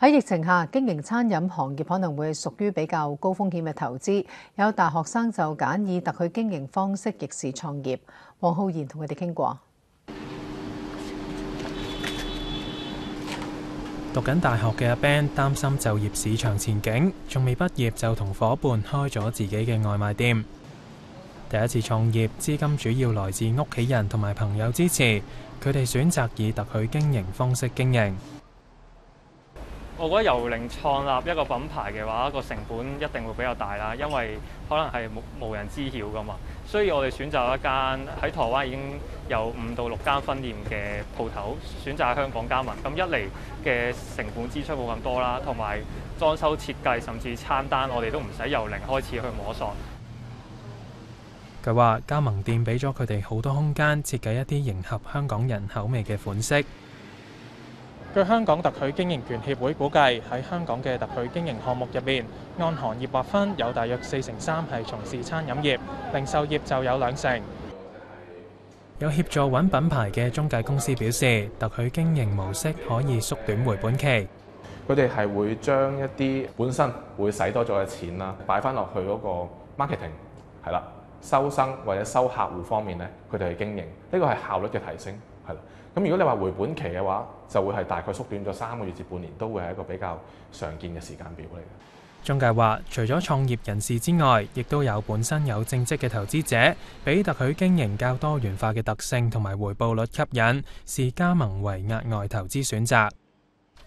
喺疫情下，經營餐飲行業可能會屬於比較高風險嘅投資。有大學生就揀以特許經營方式逆市創業。黃浩然同佢哋傾過。讀緊大學嘅阿 Ben 擔心就業市場前景，仲未畢業就同伙伴開咗自己嘅外賣店。第一次創業，資金主要來自屋企人同埋朋友支持，佢哋選擇以特許經營方式經營。我覺得由零創立一個品牌嘅話，個成本一定會比較大啦，因為可能係無無人知曉噶嘛。所以我哋選擇一間喺台灣已經有五到六間分店嘅鋪頭，選擇香港加盟。咁一嚟嘅成本支出冇咁多啦，同埋裝修設計甚至餐單，我哋都唔使由零開始去摸索。佢話加盟店俾咗佢哋好多空間設計一啲迎合香港人口味嘅款式。據香港特許經營權協會估計，喺香港嘅特許經營項目入面，按行業劃分有大約四成三係從事餐飲業，零售業就有兩成。有協助揾品牌嘅中介公司表示，特許經營模式可以縮短回本期。佢哋係會將一啲本身會使多咗嘅錢啦，擺翻落去嗰個 marketing 係啦，收生或者收客戶方面咧，佢哋去經營，呢個係效率嘅提升。係啦，咁如果你話回本期嘅話，就會係大概縮短咗三個月至半年，都會係一個比較常見嘅時間表嚟嘅。中介話，除咗創業人士之外，亦都有本身有正職嘅投資者，俾特許經營較多元化嘅特性同埋回報率吸引，是加盟為額外投資選擇。